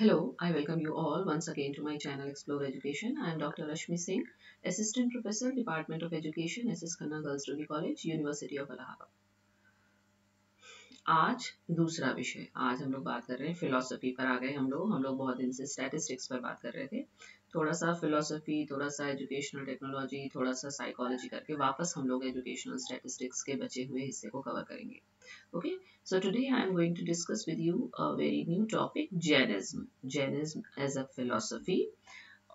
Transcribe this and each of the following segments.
Hello, I welcome you all once again to my channel Explore Education. I am Dr. Rashmi Singh, Assistant Professor, Department of Education, SS Khanna Girls Degree College, University of Allahabad. आज दूसरा विषय आज हम लोग बात कर रहे हैं फिलोसफी पर आ गए हम लोग हम लोग बहुत दिन से स्टैटिस्टिक्स पर बात कर रहे थे थोड़ा सा फिलोसफी थोड़ा सा एजुकेशनल टेक्नोलॉजी थोड़ा सा साइकोलॉजी करके वापस हम लोग एजुकेशनल स्टेटिस्टिक्स के बचे हुए हिस्से को कवर करेंगे। Okay so today I am going to discuss with you a very new topic Jainism Jainism as a philosophy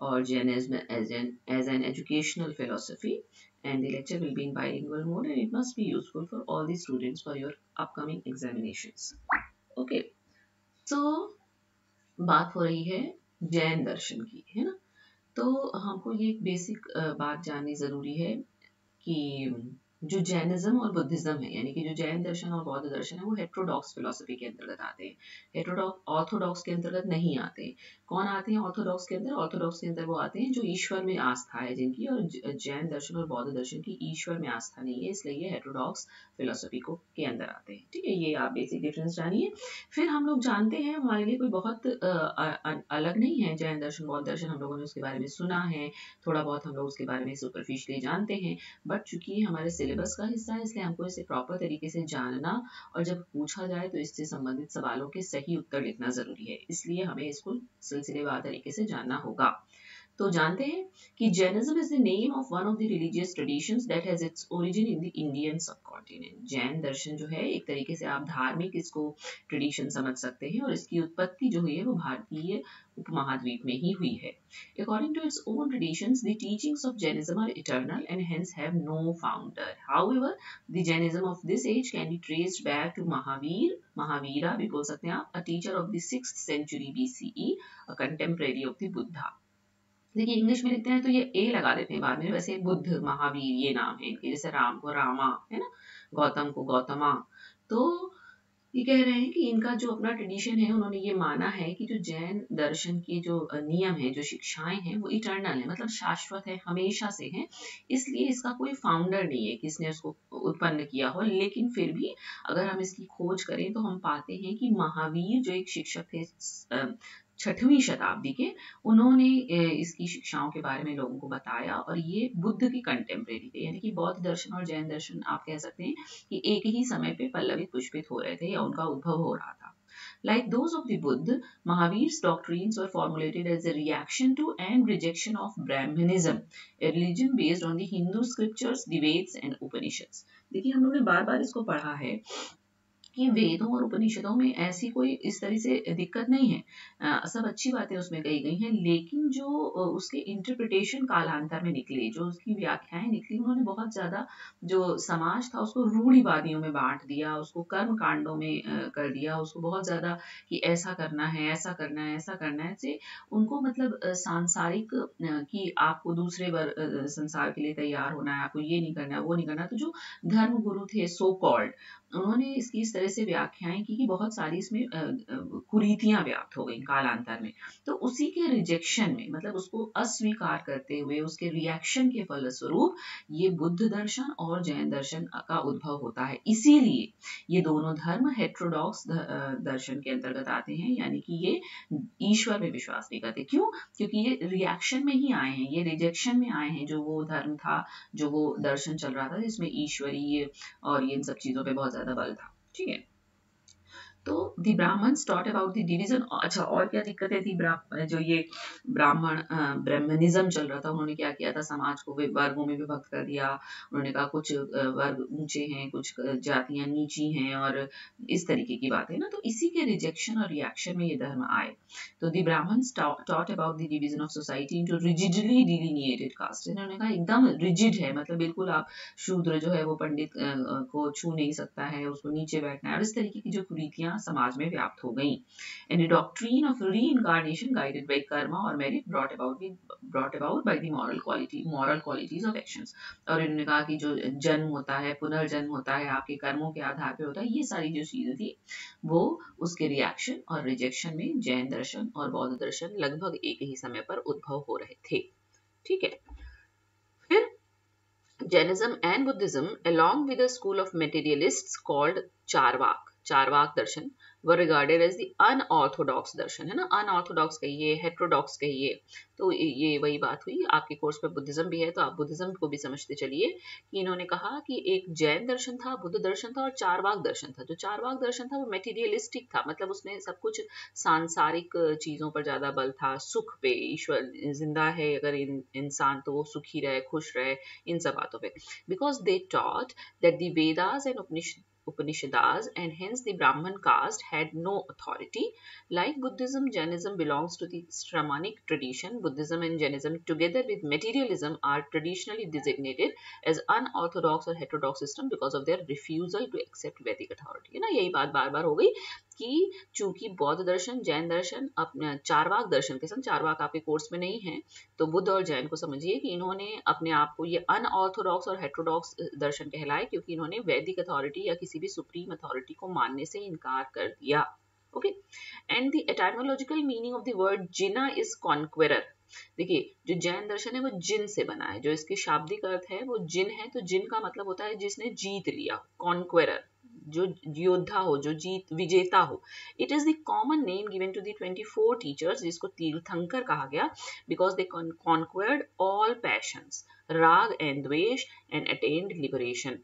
और Jainism as an as an educational philosophy and the lecture will be in bilingual mode and it must be useful for all the students for your upcoming examinations okay so बात हो रही है जैन दर्शन की, है ना? तो हमको ये एक बेसिक बात जाननी ज़रूरी है कि जो जैनिज्म और बुद्धिज्म है, यानी कि जो जैन दर्शन और बौद्ध दर्शन है, वो हेट्रोडॉक्स फिलोसफी के अंतर्गत आते हैं। हेट्रोडॉक्स ऑर्थोडॉक्स के अंतर्गत नहीं आते कौन आते हैं ऑर्थोडॉक्स के अंदर? ऑर्थोडॉक्स के अंदर वो आते हैं जो ईश्वर में आस्था है जिनकी, और जैन दर्शन और बौद्ध दर्शन की ईश्वर में आस्था नहीं है, इसलिए ये हेट्रोडॉक्स फिलोसफी को, के अंदर आते हैं। ठीक है, ये आप बेसिक डिफरेंस जानिए। फिर हम लोग जानते हैं, हमारे लिए कोई बहुत अलग नहीं है जैन दर्शन, बौद्ध दर्शन, हम लोगों ने उसके बारे में सुना है, थोड़ा बहुत हम लोग उसके बारे में सुपरफिशली जानते हैं बट चूँकि हमारे का हिस्सा है, इसलिए हमको इसे प्रॉपर तरीके से जानना और जब पूछा जाए तो इससे संबंधित सवालों के सही उत्तर लिखना ज़रूरी है। इसलिए हमें इसको सिलसिलेवार तरीके से जानना होगा। तो जानते हैं कि Jainism is the name of one of the religious traditions that has its origin in the Indian subcontinent Jain दर्शन जो है, एक तरीके से आप धार्मिक इसको ट्रेडिशन समझ सकते हैं और इसकी उत्पत्ति जो हुई है, वो भारतीय उपमहाद्वीप में ही हुई है। According to its own traditions the teachings of Jainism are eternal and hence have no founder however the Jainism of this age can be traced back to Mahavir Mahavira भी बोल सकते हैं आप a teacher of the 6th century BCE a contemporary of the Buddha देखिए English में लिखते हैं तो ये ए लगा देते हैं बाद में, वैसे बुद्ध, महावीर, ये नाम है इनके, जैसे राम को रामा, है ना? गौतम को गौतमा। तो ये कह रहे हैं कि इनका जो अपना ट्रेडिशन है, उन्होंने ये माना है कि जो जैन दर्शन के जो नियम है, जो शिक्षाएँ हैं, वो इटर्नल है मतलब शाश्वत है, हमेशा से है। इसलिए इसका कोई फाउंडर नहीं है, किसने उसको उत्पन्न किया हो, लेकिन फिर भी अगर हम इसकी खोज करें तो हम पाते हैं कि महावीर जो एक शिक्षक थे छठवीं शताब्दी के, उन्होंने इसकी शिक्षाओं के बारे में लोगों को बताया और ये बुद्ध की कंटेम्प्रेरी थे, यानी कि बौद्ध दर्शन और जैन दर्शन आप कह सकते हैं कि एक ही समय पे पल्लवी पुष्पित हो रहे थे या उनका उद्भव हो रहा था। Like those of the Buddha Mahavir doctrine और formulated as a reaction to and rejection of Brahmanism religion based on दिंदू scriptures दिवेद्स and उपनिषद देखिए, हम लोगों ने बार बार इसको पढ़ा है कि वेदों और उपनिषदों में ऐसी कोई इस तरह से दिक्कत नहीं है। आ, सब अच्छी बातें उसमें कही गई हैं लेकिन जो उसके इंटरप्रिटेशन कालांतर में निकली जो उसकी व्याख्याएँ निकली उन्होंने बहुत ज़्यादा जो समाज था उसको रूढ़ीवादियों में बांट दिया उसको कर्म कांडों में कर दिया उसको बहुत ज़्यादा कि ऐसा करना है ऐसा करना है ऐसा करना है से उनको मतलब सांसारिक कि आपको दूसरे संसार के लिए तैयार होना है आपको ये नहीं करना है वो नहीं करना तो जो धर्म गुरु थे सो कॉल्ड उन्होंने इसकी इस तरह से व्याख्याएँ की कि बहुत सारी इसमें कुरीतियाँ व्याप्त हो गई कालांतर में। तो उसी के रिजेक्शन में मतलब उसको अस्वीकार करते हुए, उसके रिएक्शन के फलस्वरूप ये बुद्ध दर्शन और जैन दर्शन का उद्भव होता है। इसीलिए ये दोनों धर्म हेट्रोडॉक्स दर्शन के अंतर्गत आते हैं, यानी कि ये ईश्वर में विश्वास नहीं करते। क्यों? क्योंकि ये रिएक्शन में ही आए हैं, ये रिजेक्शन में आए हैं, जो वो धर्म था, जो वो दर्शन चल रहा था, जिसमें ईश्वरीय और ये इन सब चीज़ों पर बहुत ज़्यादा बल था ठीक है दी Brahmin taught about the division अच्छा और क्या दिक्कतें थी जो ये ब्राह्मण ब्राह्मणिज्म चल रहा था, उन्होंने क्या किया था? समाज को वर्गों में विभक्त कर दिया। उन्होंने कहा, कुछ वर्ग ऊँचे हैं, कुछ जातियाँ नीची हैं, और इस तरीके की बात है ना? तो इसी के रिजेक्शन और रिएक्शन में ये धर्म आए। तो the Brahmin taught about the division of society into rigidly delineated caste इन्होंने कहा, एकदम रिजिड है मतलब बिल्कुल आप शूद्र जो है, वो पंडित को छू नहीं सकता है, उसको नीचे बैठना है। और इस तरीके की जो कुरीतियाँ समाज में व्याप्त हो गई। And the doctrine of reincarnation guided by karma और merit brought about brought about by the moral quality moral qualities of actions और इन्होंने कहा कि जो जन्म होता है, पुनर्जन्म होता है, आपके कर्मों के आधार पे होता है, ये सारी जो चीज़ें थी, वो उसके रिएक्शन और रिजेक्शन में जैन दर्शन और बौद्ध दर्शन लगभग एक ही समय पर उद्भव हो रहे थे। ठीक है? फिर Jainism and Buddhism along with a school of called Charvak Charvak Darshan. Were regarded as the unorthodox दर्शन, है ना? अनऑर्थोडॉक्स कहिए हेट्रोडॉक्स कहिए तो ये वही बात हुई। आपके कोर्स पे बुद्धिज्म भी है तो आप बुद्धिज्म को भी समझते चलिए कि इन्होंने कहा कि एक जैन दर्शन था, बुद्ध दर्शन था और चारवाक दर्शन था। जो चारवाक दर्शन था, वो मेटीरियलिस्टिक था मतलब उसने सब कुछ सांसारिक चीज़ों पर ज़्यादा बल था। सुख पे, ईश्वर ज़िंदा है, अगर इंसान तो वो सुखी रहे, खुश रहे, इन सब बातों पे। Because they taught that the Vedas and Upanishad Upanishads and hence the Brahman caste had no authority. Like Buddhism, Jainism belongs to the Shramanic tradition. Buddhism and Jainism together with materialism are traditionally designated as unorthodox or heterodox system because of their refusal to accept Vedic authority. है ना यही बात बार बार हो गई कि चूँकि बौद्ध दर्शन जैन दर्शन अपने चारवाक दर्शन के संग चारवाक आपके कोर्स में नहीं है तो बुद्ध और जैन को समझिए कि इन्होंने अपने आप को ये अनऑर्थोडॉक्स और हेट्रोडॉक्स दर्शन कहलाए क्योंकि इन्होंने वैदिक अथॉरिटी या किसी भी सुप्रीम अथॉरिटी को मानने से इनकार कर दिया। Okay and the etymological meaning of the word Jina is conqueror देखिए, जो जैन दर्शन है, वो जिन से बना है। जो इसकी शाब्दिक अर्थ है, वो जिन है तो जिन का मतलब होता है जिसने जीत लिया। कॉन्क्वेरर जो योद्धा हो, जो जीत, विजेता हो। It is the common name given to the 24 teachers जिसको तीर्थंकर कहा गया because they conquered all passions raag and dvesh and attained liberation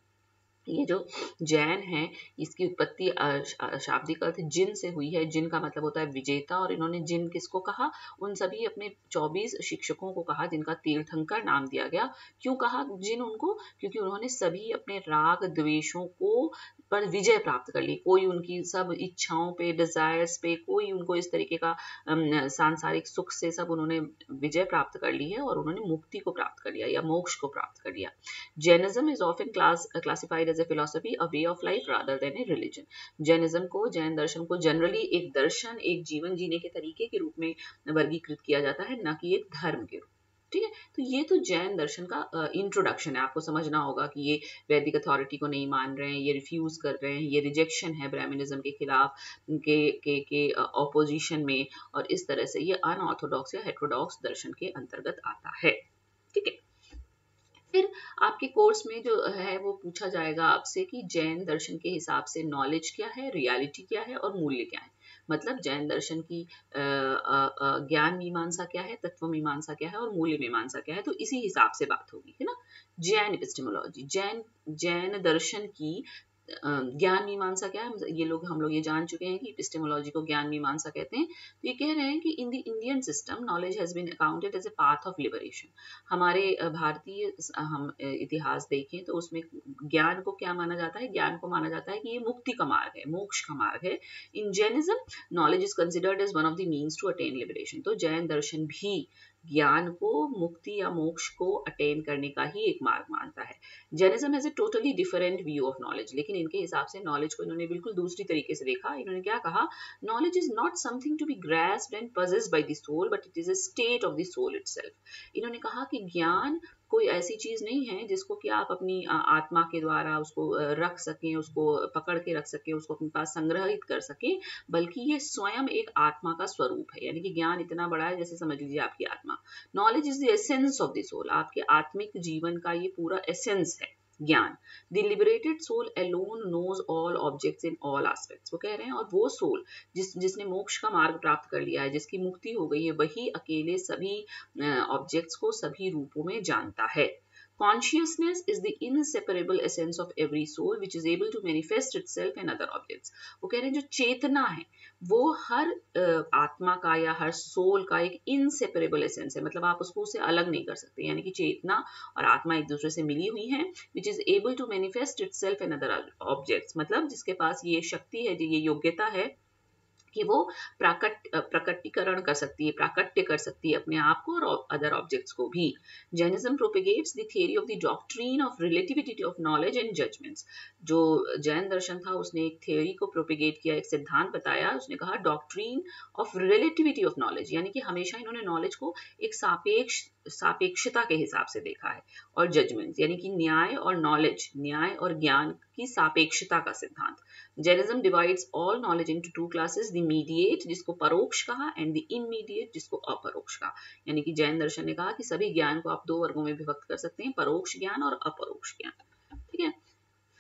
ये जो जैन है, इसकी उत्पत्ति शाब्दिक अर्थ जिन से हुई है, जिन का मतलब होता है विजेता और इन्होंने जिन किसको कहा, उन सभी अपने 24 शिक्षकों को कहा, जिनका तीर्थंकर नाम दिया गया। क्यों कहा जिन उनको? क्योंकि उन्होंने सभी अपने राग द्वेषों को पर विजय प्राप्त कर ली। कोई उनकी सब इच्छाओं पे डिजायर्स पे, कोई उनको इस तरीके का सांसारिक सुख से सब उन्होंने विजय प्राप्त कर ली है और उन्होंने मुक्ति को प्राप्त कर लिया या मोक्ष को प्राप्त कर लिया। Jainism is of in class classified as a philosophy a way of life rather than a religion Jainism को, जैन दर्शन को जनरली एक दर्शन, एक जीवन जीने के तरीके के रूप में वर्गीकृत किया जाता है, न कि एक धर्म के रूप ठीक है? तो ये तो जैन दर्शन का इंट्रोडक्शन है। आपको समझना होगा कि ये वैदिक अथॉरिटी को नहीं मान रहे हैं, ये रिफ्यूज कर रहे हैं, ये रिजेक्शन है ब्राह्मणिज्म के खिलाफ, के के के ऑपोजिशन में और इस तरह से ये अनऑर्थोडॉक्स या हेट्रोडॉक्स दर्शन के अंतर्गत आता है। ठीक है? फिर आपके कोर्स में जो है वो पूछा जाएगा आपसे कि जैन दर्शन के हिसाब से नॉलेज क्या है रियलिटी क्या है और मूल्य क्या है। मतलब जैन दर्शन की ज्ञान मीमांसा क्या है, तत्व मीमांसा क्या है और मूल्य मीमांसा क्या है तो इसी हिसाब से बात होगी, है ना? जैन एपिस्टेमोलॉजी जैन जैन दर्शन की ज्ञान मीमांसा क्या है? ये लोग, हम लोग ये जान चुके हैं कि एपिस्टेमोलॉजी को ज्ञान मीमांसा कहते हैं। तो ये कह रहे हैं कि in the Indian system knowledge has been accounted as a path of liberation हमारे भारतीय हम इतिहास देखें तो उसमें ज्ञान को क्या माना जाता है? ज्ञान को माना जाता है कि ये मुक्ति का मार्ग है, मोक्ष का मार्ग है। In Jainism knowledge is considered as one of the means to attain liberation तो जैन दर्शन भी ज्ञान को, मुक्ति या मोक्ष को अटेन करने का ही एक मार्ग मानता है। Jainism as a totally different view of knowledge लेकिन इनके हिसाब से नॉलेज को इन्होंने बिल्कुल दूसरी तरीके से देखा। इन्होंने क्या कहा? Knowledge is not something to be grasped and possessed by the soul but it is a state of the soul itself इन्होंने कहा कि ज्ञान कोई ऐसी चीज़ नहीं है जिसको कि आप अपनी आत्मा के द्वारा उसको रख सकें, उसको पकड़ के रख सकें, उसको अपने पास संग्रहित कर सकें, बल्कि ये स्वयं एक आत्मा का स्वरूप है। यानी कि ज्ञान इतना बड़ा है जैसे समझ लीजिए आपकी आत्मा। Knowledge is the essence of the soul आपके आत्मिक जीवन का ये पूरा एसेंस है। ज्ञान। The liberated soul alone knows all objects in all aspects वो कह रहे हैं, और वो सोल जिस, जिसने मोक्ष का मार्ग प्राप्त कर लिया है, जिसकी मुक्ति हो गई है, वही अकेले सभी ऑब्जेक्ट्स को सभी रूपों में जानता है। Consciousness is the inseparable essence of every soul, which is able to manifest itself in other objects. वो कह रहे हैं, जो चेतना है, वो हर आत्मा का या हर सोल का एक इनसेपरेबल एसेंस है। मतलब आप उसको उससे अलग नहीं कर सकते। यानी कि चेतना और आत्मा एक दूसरे से मिली हुई है which is able to manifest itself in other objects मतलब जिसके पास ये शक्ति है ये योग्यता है कि वो प्राकट प्रकटीकरण कर सकती है, प्राकट्य कर सकती है अपने आप को और अदर ऑब्जेक्ट्स को भी। Jainism propagates the theory of the doctrine of relativity of knowledge and judgments जो जैन दर्शन था, उसने एक थियोरी को प्रोपिगेट किया, एक सिद्धांत बताया, उसने कहा doctrine of relativity of knowledge यानी कि हमेशा इन्होंने नॉलेज को एक सापेक्ष सापेक्षता के हिसाब से देखा है और जजमेंट यानी कि न्याय और नॉलेज न्याय और ज्ञान की सापेक्षता का सिद्धांत। Jainism divides all knowledge into two classes the mediate जिसको परोक्ष कहा एंड द इनमीडिएट जिसको अपरोक्ष कहा। यानी कि जैन दर्शन ने कहा कि सभी ज्ञान को आप दो वर्गों में विभक्त कर सकते हैं, परोक्ष ज्ञान और अपरोक्ष ज्ञान। ठीक है?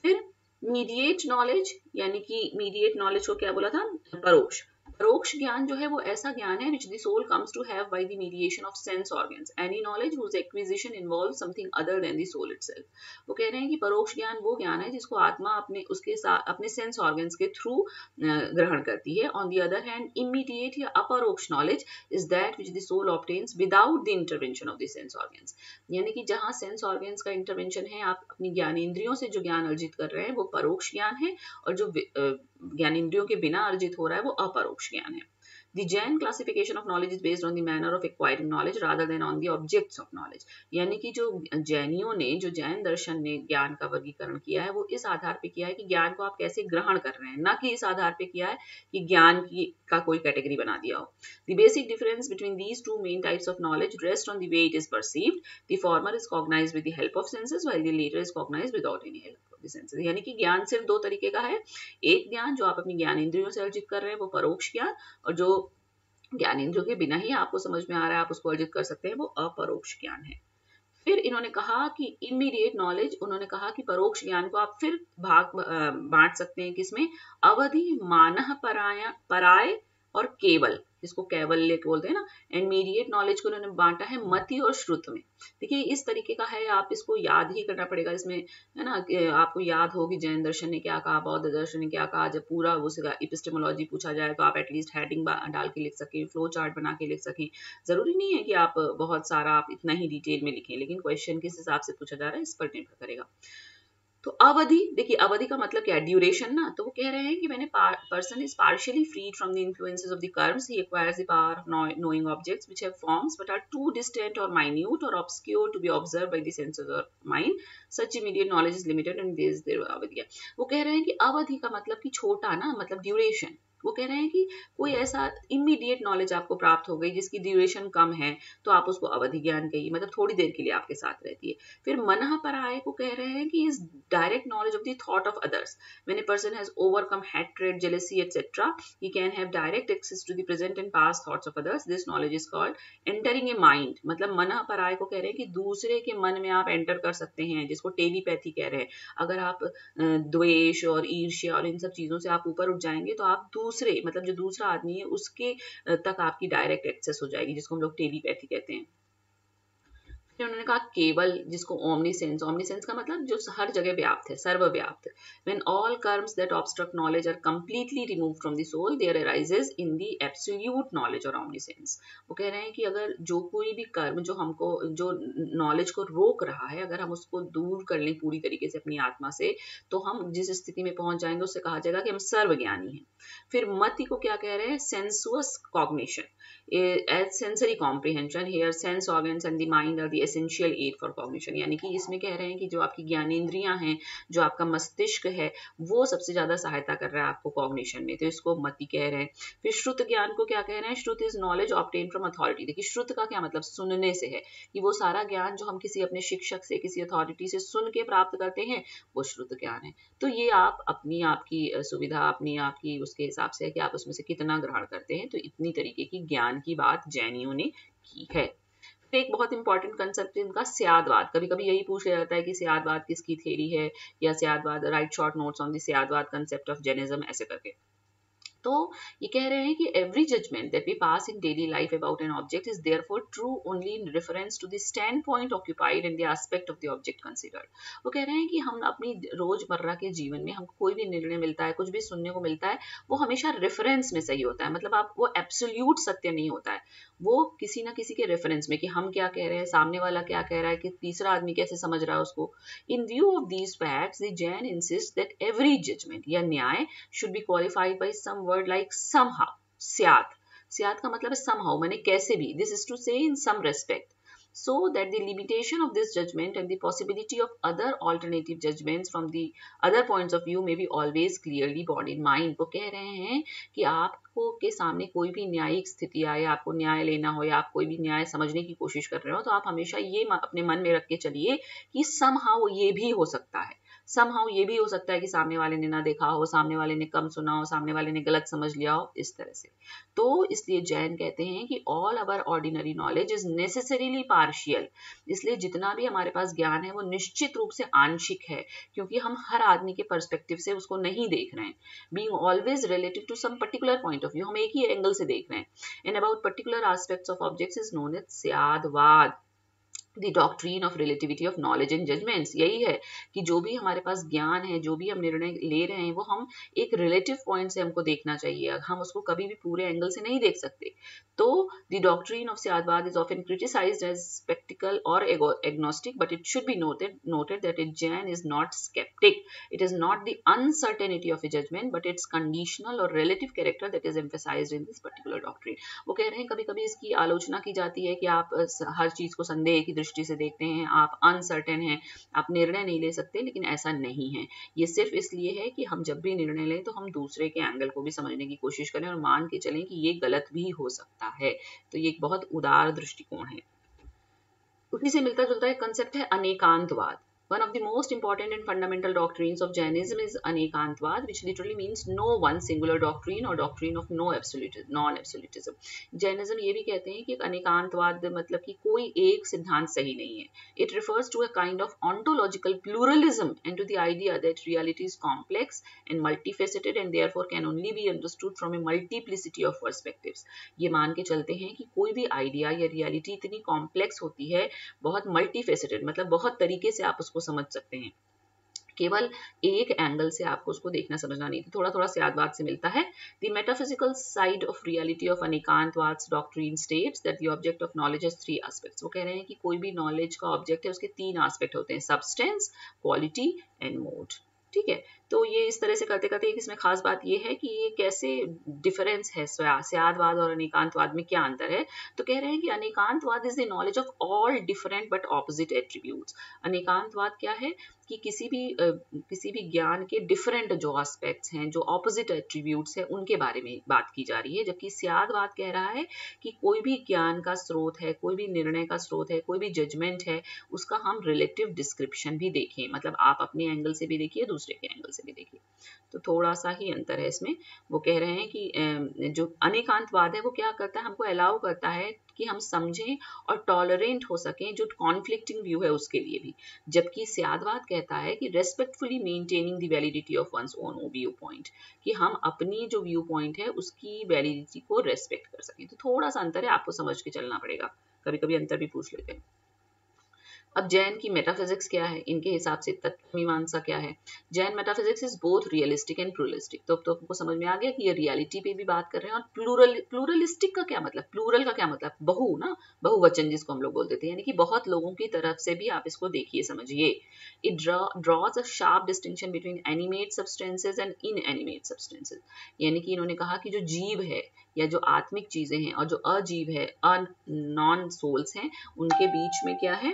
फिर मीडिएट नॉलेज यानी कि मीडिएट नॉलेज को क्या बोला था? परोक्ष। परोक्ष ज्ञान जो है वो ऐसा ज्ञान है which the soul comes to have by the mediation of sense organs any knowledge acquisition involve something other than the soul itself वो कह रहे हैं कि परोक्ष ज्ञान वो ज्ञान है जिसको आत्मा अपने उसके साथ अपने सेंस ऑर्गन्स के थ्रू ग्रहण करती है. On the other hand immediate या अपरोक्ष knowledge is that which the soul obtains without the intervention of the sense organs यानी कि जहाँ सेंस ऑर्गन्स का इंटरवेंशन है, आप अपनी ज्ञानेन्द्रियों से जो ज्ञान अर्जित कर रहे हैं, वो परोक्ष ज्ञान है और जो ज्ञान इंद्रियों के बिना अर्जित हो रहा है, वो अपरोक्ष ज्ञान है। The Jain classification of knowledge is based on the manner of acquiring knowledge rather than on the objects of knowledge यानी कि जो जैनियों ने, जो जैन दर्शन ने ज्ञान का वर्गीकरण किया है, वो इस आधार पे किया है कि ज्ञान को आप कैसे ग्रहण कर रहे हैं। ना कि इस आधार पे किया है कि ज्ञान की, का कोई कैटेगरी बना दिया हो। The basic difference between these two main types of knowledge rest on the way it is perceived the former is cognize with the help of senses while the latter is cognize without any help help. Senses यानी कि ज्ञान सिर्फ़ दो तरीके का है। एक ज्ञान जो आप अपनी ज्ञान इंद्रियों से अर्जित कर रहे हैं, वो परोक्ष ज्ञान और जो ज्ञान इंद्रियों के बिना ही आपको समझ में आ रहा है, आप उसको अर्जित कर सकते हैं, वो अपरोक्ष ज्ञान है। फिर इन्होंने कहा कि इमीडिएट नॉलेज उन्होंने कहा कि परोक्ष ज्ञान को आप फिर भाग बांट सकते हैं किसमें? अवधि मानह पराय पराय और केवल, जिसको कैवल्य बोलते हैं ना एंड मीडिएट नॉलेज को उन्होंने बांटा है मति और श्रुत में। देखिए, इस तरीके का है, आप इसको याद ही करना पड़ेगा इसमें है ना आपको याद होगी जैन दर्शन ने क्या कहा, बौद्ध दर्शन ने क्या कहा, जब पूरा उसका इपिस्टेमोलॉजी पूछा जाए तो आप एटलीस्ट हेडिंग डाल के लिख सकें फ्लो चार्ट बना के लिख सकें। ज़रूरी नहीं है कि आप बहुत सारा आप इतना ही डिटेल में लिखें, लेकिन क्वेश्चन किस हिसाब से पूछा जा रहा है, इस पर निर्भर करेगा। तो अवधि, देखिए अवधि का मतलब क्या है? ड्यूरेशन ना? तो वो कह रहे हैं कि मैंने person is partially free from the influences of the karmas he acquires the power of knowing objects which have forms but are too distant और माइन्यूट और obscure to be observe by the senses और mind such immediate knowledge is limited and this there avadhi वो कह रहे हैं कि अवधि का मतलब कि छोटा ना मतलब ड्यूरेशन वो कह रहे हैं कि कोई ऐसा इमीडिएट नॉलेज आपको प्राप्त हो गई, जिसकी ड्यूरेशन कम है तो आप उसको अवधि ज्ञान कहिए। मतलब थोड़ी देर के लिए आपके साथ रहती है। फिर मनह पर आए को कह रहे हैं कि is direct knowledge of the thought of others a person has overcome hatred, jealousy etc he can have direct access to the present and past thoughts of others. This knowledge is called entering a mind. मतलब मन पर आए को कह रहे हैं कि दूसरे के मन में आप एंटर कर सकते हैं, जिसको टेलीपैथी कह रहे हैं। अगर आप द्वेष और ईर्ष्या और इन सब चीज़ों से आप ऊपर उठ जाएँगे तो आप दूसरे दूसरे मतलब जो दूसरा आदमी है, उसके तक आपकी डायरेक्ट एक्सेस हो जाएगी, जिसको हम लोग टेलीपैथी कहते हैं। फिर उन्होंने कहा केवल जिसको ओमनी सेंस ओमनी सेंस का मतलब जो हर जगह व्याप्त है, सर्वव्याप्त when all karmas that obstruct knowledge are completely remove from the soul there arises in the absolute knowledge और ओमनी सेंस वो कह रहे हैं कि अगर जो कोई भी कर्म जो हमको, जो नॉलेज को रोक रहा है, अगर हम उसको दूर कर लें पूरी तरीके से अपनी आत्मा से तो हम जिस स्थिति में पहुँच जाएँगे, उससे कहा जाएगा कि हम सर्वज्ञानी हैं। फिर मति को क्या कह रहे हैं? Sensuous cognition as sensory comprehension here sense organs and the mind are the essential aid for cognition यानी कि इसमें कह रहे हैं कि जो आपकी ज्ञानेन्द्रियाँ हैं, जो आपका मस्तिष्क है, वो सबसे ज़्यादा सहायता कर रहा है आपको कॉग्निशन में। तो इसको मति कह रहे हैं। फिर श्रुत ज्ञान को क्या कह रहे हैं? Shruta is knowledge obtain from authority देखिए, श्रुत का क्या मतलब? सुनने से है कि वो सारा ज्ञान जो हम किसी अपने शिक्षक से, किसी अथॉरिटी से सुन के प्राप्त करते हैं, वो श्रुत ज्ञान है। तो ये आप अपनी आपकी सुविधा, अपनी आपकी उसके हिसाब से है कि आप उसमें से कितना ग्रहण करते हैं। तो इतनी तरीके की ज्ञान की बात जैनियों ने की है। फिर एक बहुत इंपॉर्टेंट कंसेप्ट है इनका, सियादवाद। कभी कभी यही पूछ लिया जाता है कि सियादवाद किसकी थेरी है या syadvad write short notes on the syadvad concept of Jainism ऐसे करके। तो ये कह रहे हैं कि every judgment that we pass in daily life about an object is therefore true only in reference to the standpoint occupied in the aspect of the object considered वो कह रहे हैं कि हम अपनी रोज़मर्रा के जीवन में हमको कोई भी निर्णय मिलता है, कुछ भी सुनने को मिलता है, वो हमेशा रेफरेंस में सही होता है। मतलब आप, वो एब्सोल्यूट सत्य नहीं होता है। वो किसी ना किसी के रेफरेंस में कि हम क्या कह रहे हैं, सामने वाला क्या कह रहा है, कि तीसरा आदमी कैसे समझ रहा है उसको। In view of these facts the Jain insist that every judgment या nyaya should be qualified by some word like somehow syat syat का मतलब है समहाउ मैंने कैसे भी this is to say in some respect so that the limitation of this judgment and the possibility of other alternative judgments from the other points of view may be always clearly borne in mind. वो कह रहे हैं कि आपको के सामने कोई भी न्यायिक स्थिति आए, आपको न्याय लेना हो या आप कोई भी न्याय समझने की कोशिश कर रहे हो तो आप हमेशा ये अपने मन में रख के चलिए कि समहाउ ये भी हो सकता है। समहाउ ये भी हो सकता है कि सामने वाले ने ना देखा हो, सामने वाले ने कम सुना हो, सामने वाले ने गलत समझ लिया हो, इस तरह से। तो इसलिए जैन कहते हैं कि all our ordinary knowledge is necessarily partial इसलिए जितना भी हमारे पास ज्ञान है, वो निश्चित रूप से आंशिक है, क्योंकि हम हर आदमी के परस्पेक्टिव से उसको नहीं देख रहे हैं। Being always related to some particular point of view हम एक ही एंगल से देख रहे हैं। And about particular aspects of objects is known as syadvad the doctrine of relativity of knowledge and judgments यही है कि जो भी हमारे पास ज्ञान है, जो भी हम निर्णय ले रहे हैं, वो हम एक रिलेटिव पॉइंट से हमको देखना चाहिए। हम उसको कभी भी पूरे एंगल से नहीं देख सकते तो the doctrine of syadvad is often criticised as sceptical और agnostic but it should be noted noted that it Jain is not sceptic it is not the uncertainty of a judgment but its conditional और relative character that is emphasised in this particular doctrine वो कह रहे हैं कभी कभी इसकी आलोचना की जाती है कि आप हर चीज़ को संदेह की दृष्टि से देखते हैं, आप अनसर्टेन हैं, आप निर्णय नहीं ले सकते, लेकिन ऐसा नहीं है। ये सिर्फ़ इसलिए है कि हम जब भी निर्णय लें तो हम दूसरे के एंगल को भी समझने की कोशिश करें और मान के चलें कि ये गलत भी हो सकता है। तो ये एक बहुत उदार दृष्टिकोण है। उसी से मिलता जुलता एक कंसेप्ट है अनेकांतवाद। One of the most important and fundamental doctrines of Jainism is Anekantvad, which literally means no one singular doctrine or doctrine of no absolutism, non-absolutism. Jainism ये भी कहते हैं कि अनेकांतवाद मतलब कि कोई एक सिद्धांत सही नहीं है. It refers to a kind of ontological pluralism and to the idea that reality is complex and multifaceted and therefore can only be understood from a multiplicity of perspectives. ये मान के चलते हैं कि कोई भी आइडिया या रियलिटी इतनी कॉम्प्लेक्स होती है बहुत मल्टीफेसिटेड मतलब बहुत तरीके से आप उसको समझ सकते हैं। केवल एक एंगल से आपको उसको देखना, समझना नहीं थोड़ा थोड़ा सियादवाद से मिलता है। The metaphysical side of reality of anekantavad doctrine states that the object of knowledge is three aspects वो कह रहे हैं कि कोई भी नॉलेज का ऑब्जेक्ट है, उसके तीन एस्पेक्ट होते हैं सब्सटेंस क्वालिटी एंड मोड ठीक है? तो ये इस तरह से करते करते एक इसमें खास बात ये है कि ये कैसे डिफरेंस है स्यादवाद और अनेकांतवाद में क्या अंतर है? तो कह रहे हैं कि anekantavad is the knowledge of all different but opposite attribute anekantavad क्या है? कि किसी भी किसी भी ज्ञान के डिफरेंट जो एस्पेक्ट्स हैं, जो ऑपोजिट एट्रीब्यूट्स हैं, उनके बारे में बात की जा रही है। जबकि सियादवाद कह रहा है कि कोई भी ज्ञान का स्रोत है, कोई भी निर्णय का स्रोत है, कोई भी जजमेंट है, उसका हम रिलेटिव डिस्क्रिप्शन भी देखें। मतलब आप अपने एंगल से भी देखिए, दूसरे के एंगल से भी देखिए। तो थोड़ा सा ही अंतर है इसमें। वो कह रहे हैं कि जो अनेकांतवाद है, वो क्या करता है, हमको अलाउ करता है कि हम समझें और टॉलरेंट हो सकें, जो कॉन्फ्लिक्टिंग व्यू है उसके लिए भी। जबकि सियादवाद कहता है कि respectfully maintaining the validity of one's own viewpoint कि हम अपनी जो व्यू पॉइंट है, उसकी वैलिडिटी को रेस्पेक्ट कर सकें। तो थोड़ा सा अंतर है, आपको समझ के चलना पड़ेगा। कभी कभी अंतर भी पूछ लेते हैं। अब जैन की मेटाफिजिक्स क्या है? इनके हिसाब से तत्व मीमांसा क्या है? Jain metaphysics is both realistic and pluralistic तो, अब तो आपको समझ में आ गया कि ये रियलिटी पे भी बात कर रहे हैं और प्लूरल प्लूरलिस्टिक का क्या मतलब? प्लूरल का क्या मतलब? बहु ना? बहुवचन जिसको हम लोग बोलते थे। यानी कि बहुत लोगों की तरफ़ से भी आप इसको देखिए समझिए। It draws a sharp distinction between animate substances and inanimate substances यानी कि इन्होंने कहा कि जो जीव है या जो आत्मिक चीज़ें हैं और जो अजीव है अन नॉन सोल्स हैं उनके बीच में क्या है?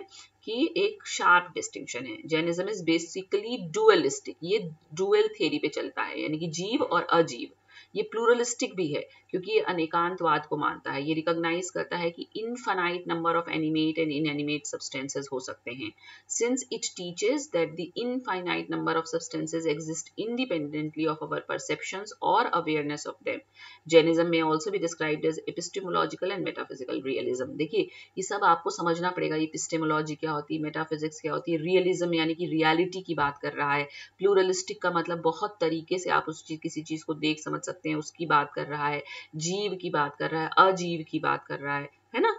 की एक शार्प डिस्टिंक्शन है। जैनिज्म इज़ बेसिकली डुअलिस्टिक ये डुअल थेरी पे चलता है, यानी कि जीव और अजीव। ये प्लूरलिस्टिक भी है। क्योंकि ये अनेकांतवाद को मानता है, ये रिकॉग्नाइज करता है कि infinite number of animate and inanimate substances हो सकते हैं। Since it teaches that the infinite number of substances exist independently of our perceptions और अवेयरनेस ऑफ़ देम जैनिज्म में आल्सो भी described as epistemological and metaphysical realism देखिए, ये सब आपको समझना पड़ेगा एपिस्टेमोलॉजी क्या होती है मेटाफिजिक्स क्या होती है रियलिज्म यानी कि रियलिटी की बात कर रहा है। प्लूरलिस्टिक का मतलब बहुत तरीके से आप उस चीज़, किसी चीज़ को देख समझ सकते हैं, उसकी बात कर रहा है। जीव की बात कर रहा है अजीव की बात कर रहा है है ना?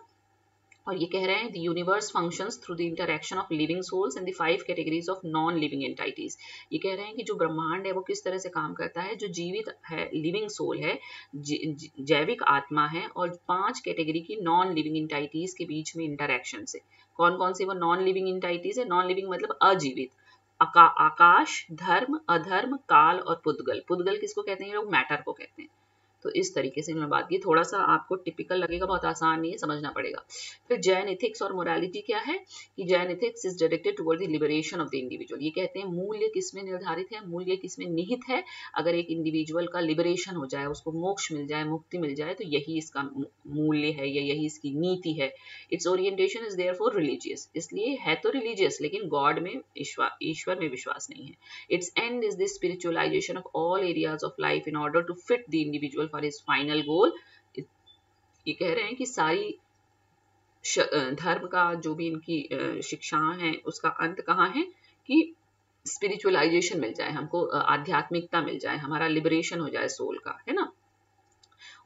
और ये कह रहे हैं the universe functions through the interaction of living souls and the five categories of non living entities ये कह रहे हैं कि जो ब्रह्मांड है वो किस तरह से काम करता है? जो जीवित है लिविंग सोल है जैविक आत्मा है और पाँच कैटेगरी की नॉन लिविंग इंटाइटीज के बीच में इंटरेक्शन से। कौन कौन सी वो नॉन लिविंग इंटाइटीज है? नॉन लिविंग मतलब अजीवित। आका, आकाश धर्म अधर्म काल और पुद्गल। पुद्गल किसको कहते हैं ये लोग? मैटर को कहते हैं। तो इस तरीके से इन्होंने बात की। थोड़ा सा आपको टिपिकल लगेगा, बहुत आसान नहीं है, समझना पड़ेगा। फिर जैन इथिक्स और मोरालिटी क्या है? कि Jain ethics is directed toward the liberation of the individual ये कहते हैं, मूल्य किसमें निर्धारित है? मूल्य किसमें निहित है? अगर एक इंडिविजुअल का लिबरेशन हो जाए, उसको मोक्ष मिल जाए, मुक्ति मिल जाए तो यही इसका मूल्य है या यही इसकी नीति है। Its orientation is there for religious इसलिए है तो रिलीजियस लेकिन गॉड में ईश्वर में विश्वास नहीं है। Its end is the spiritualisation of all areas of life in order to fit the individual for is final goal ये कह रहे हैं कि सारी धर्म का, जो भी इनकी शिक्षाएँ हैं, उसका अंत कहाँ है? कि स्पिरिचुअलाइजेशन मिल जाए हमको आध्यात्मिकता मिल जाए, हमारा लिबरेशन हो जाए सोल का, है ना?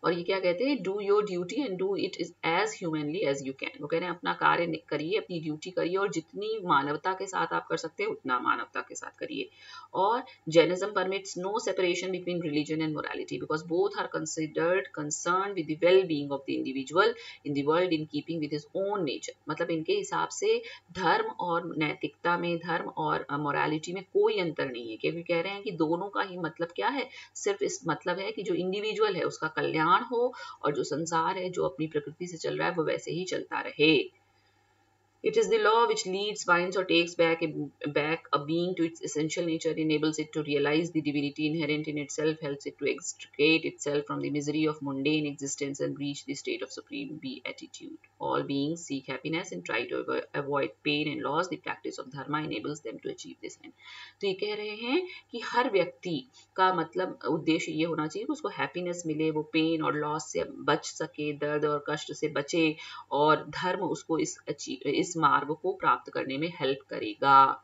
और ये क्या कहते हैं do your duty and do it is as humanly as you can वो कह रहे हैं, अपना कार्य करिए, अपनी ड्यूटी करिए और जितनी मानवता के साथ आप कर सकते हैं, उतना मानवता के साथ करिए। और Jainism permits no separation between religion and morality because both are considered concern with the well being of the individual in the world in keeping with his own nature मतलब इनके हिसाब से धर्म और नैतिकता में, धर्म और मोरालिटी में कोई अंतर नहीं है। क्योंकि कह रहे हैं कि दोनों का ही मतलब क्या है? सिर्फ़ इस मतलब है कि जो इंडिविजुअल है, उसका कल्याण कल्याण हो और जो संसार है, जो अपनी प्रकृति से चल रहा है, वो वैसे ही चलता रहे। It is the law which leads, binds, or takes back a, back a being to its essential nature, enables it to realize the divinity inherent in itself, helps it to extricate itself from the misery of mundane existence and reach the state of supreme beatitude. All beings seek happiness and try to avoid pain and loss. The practice of dharma enables them to achieve this end. तो ये कह रहे हैं कि हर व्यक्ति का मतलब उद्देश्य ये होना चाहिए कि उसको हैप्पीनेस मिले वो पेन और लॉस से बच सके दर्द और कष्ट से बचे और धर्म उसको इस इस मार्ग को प्राप्त करने में हेल्प करेगा।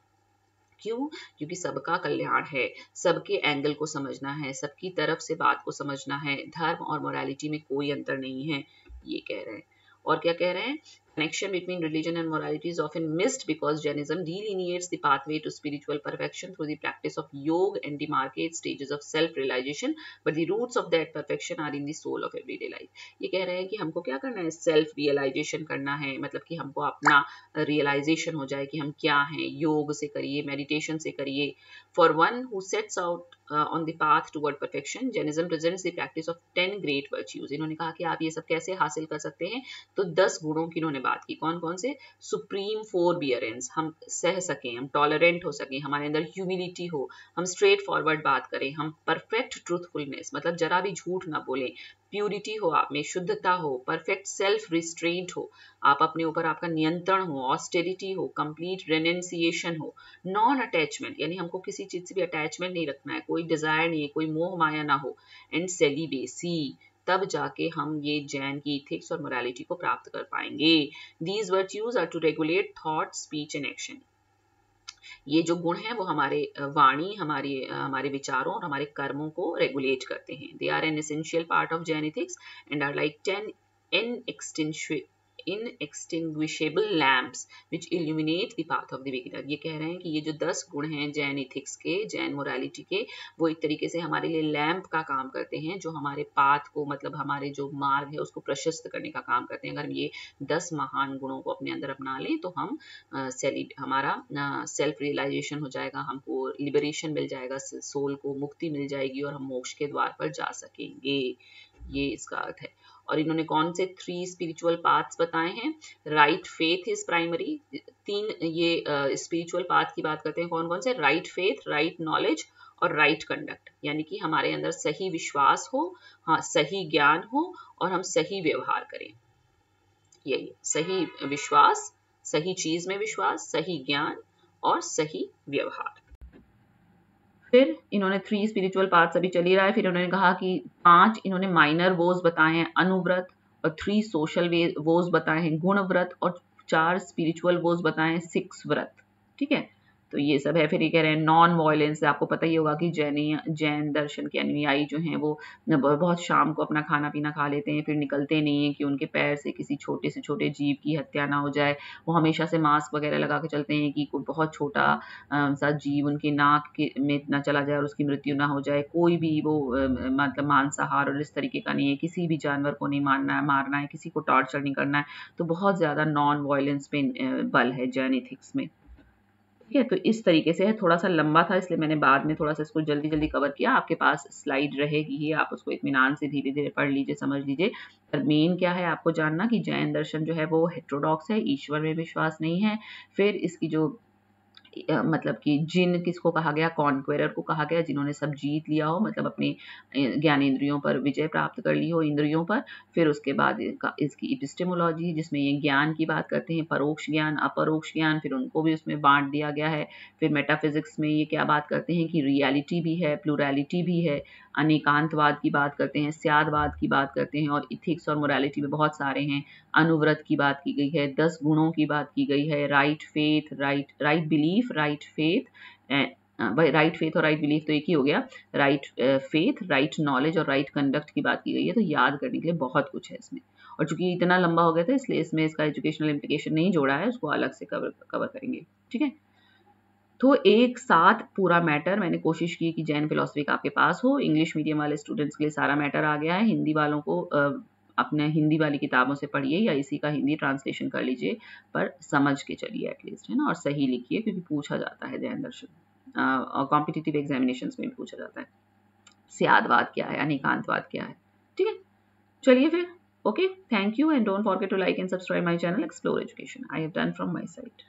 क्यों? क्योंकि सबका कल्याण है। सबके एंगल को समझना है। सबकी तरफ़ से बात को समझना है। धर्म और मोरालिटी में कोई अंतर नहीं है, ये कह रहे हैं। और क्या कह रहे हैं? Connection between religion and morality is often missed because Jainism delineates the pathway to spiritual perfection through the practice of yoga and demarcates stages of self-realization. But the roots of that perfection are in the soul of everyday life. ये कह रहे हैं कि हमको क्या करना है self realisation करना है मतलब कि हमको अपना रियलाइजेशन हो जाए कि हम क्या हैं योग से करिए मेडिटेशन से करिए for one who sets out on the path toward perfection Jainism presents the practice of ten great virtues इन्होंने कहा कि आप ये सब कैसे हासिल कर सकते हैं तो दस गुणों की इन्होंने बात की कौन कौन से? सुप्रीम फोर बियरेंस हम सह सकें, हम टॉलरेंट हो सकें, हमारे अंदर ह्यूमिलिटी हो, हम स्ट्रेट फॉरवर्ड बात करें, हम परफेक्ट ट्रूथफुलनेस मतलब जरा भी झूठ ना बोलें। प्यूरिटी हो आप में, शुद्धता हो परफेक्ट सेल्फ रिस्ट्रेंट हो, आप अपने ऊपर आपका नियंत्रण हो ऑस्टेरिटी हो कंप्लीट रेनेंसिएशन हो। नॉन अटैचमेंट यानी हमको किसी चीज़ से भी अटैचमेंट नहीं रखना है, कोई डिज़ायर नहीं है, कोई मोह माया ना हो। एंड सेलिबेसी तब जाके हम ये जैन की इथिक्स और मोरालिटी को प्राप्त कर पाएँगे। These virtues are to regulate thought speech and action ये जो गुण हैं, वो हमारे वाणी, हमारे हमारे विचारों और हमारे कर्मों को रेगुलेट करते हैं। They are an essential part of Jain ethics and are like ten in inextinguishable lamps which illuminate the path of the beginner ये कह रहे हैं कि ये जो दस गुण हैं जैन इथिक्स के जैन मोरालिटी के वो एक तरीके से हमारे लिए लैम्प का काम करते हैं जो हमारे पाथ को मतलब हमारे जो मार्ग है उसको प्रशस्त करने का काम करते हैं। अगर हम ये दस महान गुणों को अपने अंदर अपना लें तो हम आ, हमारा सेल्फ रियलाइजेशन हो जाएगा हमको लिबरेशन मिल जाएगा सोल को मुक्ति मिल जाएगी और हम मोक्ष के द्वार पर जा सकेंगे। ये इसका अर्थ है। और इन्होंने कौन से थ्री स्पिरिचुअल पाथ्स बताए हैं? राइट फेथ इज़ प्राइमरी तीन ये स्पिरिचुअल uh, पाथ की बात करते हैं कौन कौन से? राइट फेथ राइट नॉलेज और राइट कंडक्ट यानी कि हमारे अंदर सही विश्वास हो हाँ सही ज्ञान हो और हम सही व्यवहार करें। यही सही विश्वास सही चीज़ में विश्वास सही ज्ञान और सही व्यवहार। फिर इन्होंने थ्री स्पिरिचुअल पार्ट अभी चली रहा है। फिर उन्होंने कहा कि पाँच इन्होंने माइनर वोज बताए हैं, अनुव्रत, और थ्री सोशल वोज बताए हैं गुण व्रत और चार स्पिरिचुअल वोज बताए हैं सिक्स व्रत। ठीक है? तो ये सब है। फिर ये कह रहे हैं नॉन वायलेंस आपको पता ही होगा कि जैनी, जैन दर्शन के अनुयायी जो हैं, वो बहुत शाम को अपना खाना पीना खा लेते हैं, फिर निकलते नहीं हैं कि उनके पैर से किसी छोटे से छोटे जीव की हत्या ना हो जाए। वो हमेशा से मास्क वगैरह लगा के चलते हैं कि कोई बहुत छोटा सा जीव उनके नाक के में ना चला जाए और उसकी मृत्यु ना हो जाए। कोई भी वो मतलब मांसाहार और इस तरीके का नहीं है। किसी भी जानवर को नहीं मारना है मारना है, किसी को टॉर्चर नहीं करना है। तो बहुत ज़्यादा नॉन वायलेंस पे बल है जैन इथिक्स में। ठीक है? तो इस तरीके से है थोड़ा सा लंबा था, इसलिए मैंने बाद में थोड़ा सा इसको जल्दी जल्दी कवर किया। आपके पास स्लाइड रहेगी ही, आप उसको इतमान से धीरे धीरे पढ़ लीजिए, समझ लीजिए। पर मेन क्या है आपको जानना कि जैन दर्शन जो है वो हेट्रोडॉक्स है, ईश्वर में विश्वास नहीं है। फिर इसकी जो मतलब कि जिन किसको कहा गया कॉन्क्वेरर को कहा गया, जिन्होंने सब जीत लिया हो मतलब अपनी ज्ञानेंद्रियों पर विजय प्राप्त कर ली हो इंद्रियों पर, फिर उसके बाद इसकी इपिस्टेमोलॉजी जिसमें ये ज्ञान की बात करते हैं, परोक्ष ज्ञान, अपरोक्ष ज्ञान, फिर उनको भी उसमें बांट दिया गया है, फिर मेटाफिजिक्स में ये क्या बात करते हैं कि रियलिटी भी है प्लूरैलिटी भी है, अनेकांतवाद की बात करते हैं, स्यादवाद की बात करते हैं, और इथिक्स और मोरालिटी में बहुत सारे हैं, अनुव्रत की बात की गई है, दस गुणों की बात की गई है right faith right right belief right faith भाई राइट फेथ और राइट बिलीफ तो एक ही हो गया। राइट फेथ राइट नॉलेज और राइट कंडक्ट की बात की गई है तो याद करने के लिए बहुत कुछ है इसमें। और चूँकि इतना लंबा हो गया था, इसलिए इसमें इसका एजुकेशनल इम्प्लीकेशन नहीं जोड़ा है, उसको अलग से कवर कवर करेंगे, ठीक है? तो एक साथ पूरा मैटर मैंने कोशिश की कि जैन फिलोसफी का आपके पास हो। इंग्लिश मीडियम वाले स्टूडेंट्स के लिए सारा मैटर आ गया है। हिंदी वालों को अपने हिंदी वाली किताबों से पढ़िए या इसी का हिंदी ट्रांसलेशन कर लीजिए, पर समझ के चलिए एटलीस्ट है ना? और सही लिखिए, क्योंकि पूछा जाता है जैन दर्शन और कॉम्पिटिटिव एग्जामिनेशन में भी पूछा जाता है। सियादवाद क्या है, अनिकांतवाद क्या है? ठीक है? चलिए फिर। Okay thank you and don't forget to like and subscribe my channel explore education I have done from my side